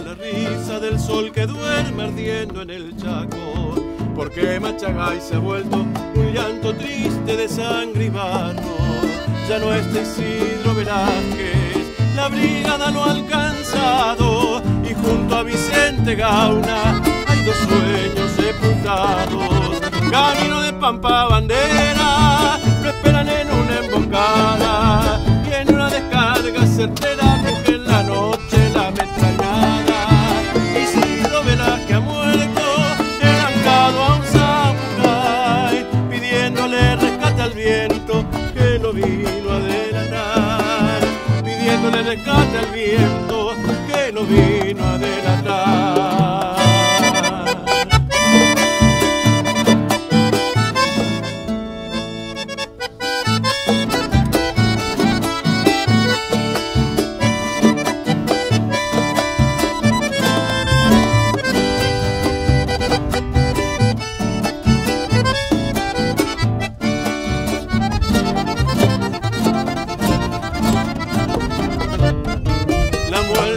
la risa del sol que duerme ardiendo en el chaco, Porque Machagay se ha vuelto un llanto triste de sangre y barro. Ya no es Isidro Velázquez, la brigada no ha alcanzado. Y junto a Vicente Gauna hay dos sueños sepultados. Camino de Pampa Bandera lo vino a delatar. Pidiéndole rescate al viento que lo vino a delatar.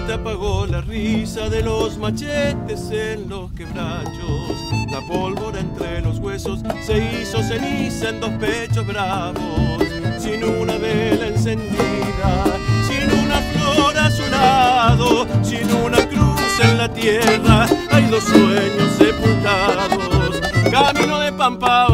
Muerte apagó la risa de los machetes en los quebrachos. La pólvora entre los huesos se hizo ceniza en dos pechos bravos. Sin una vela encendida, sin una flor a su lado, sin una cruz en la tierra, hay dos sueños sepultados. Camino de Pampa